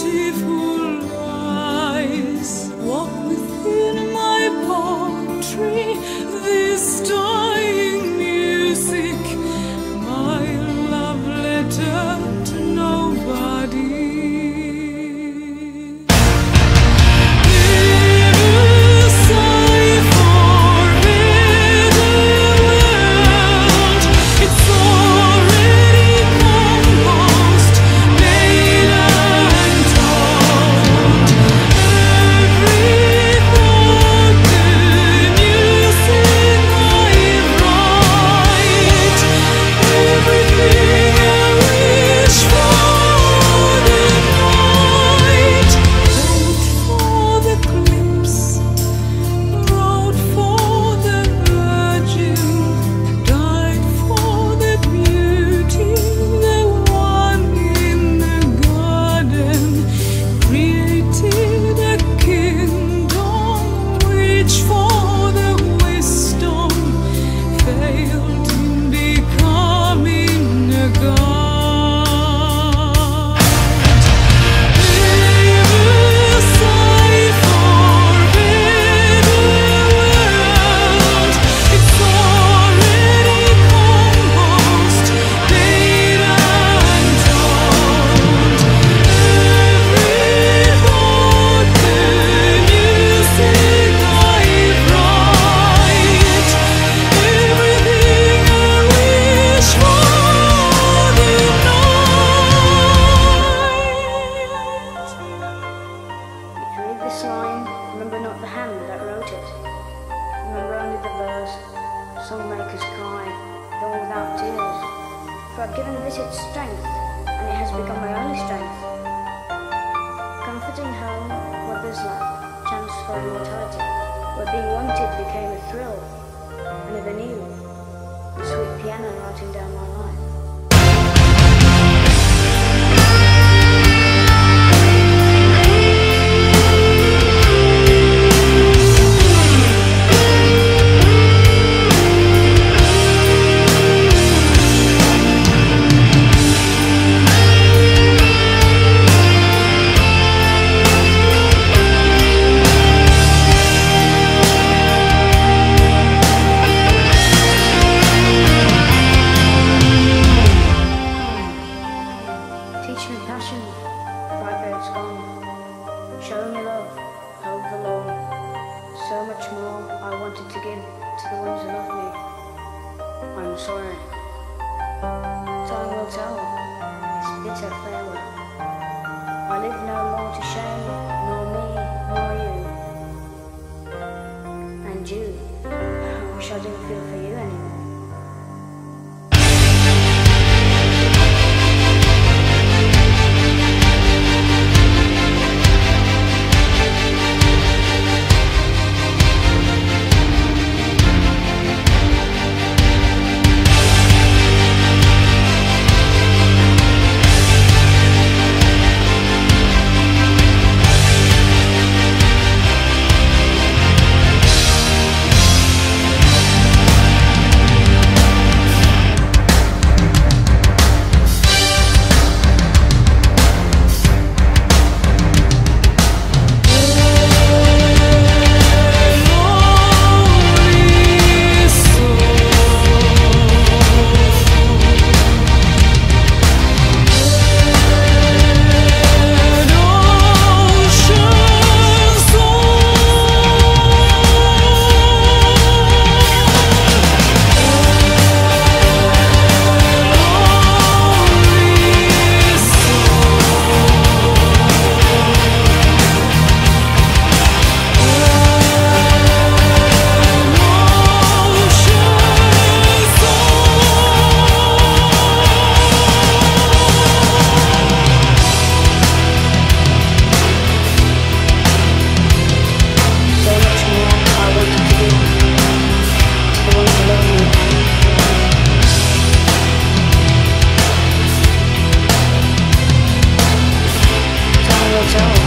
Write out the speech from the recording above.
幸福。strength, and it has become my only strength. Comforting home, what is love? Chance for immortality, where being wanted became a thrill, and a veneer, the sweet piano melting down so much more I wanted to give to the ones who love me. I'm sorry. Time will tell. It's bitter farewell. I live now so